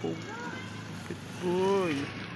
Tá que foi?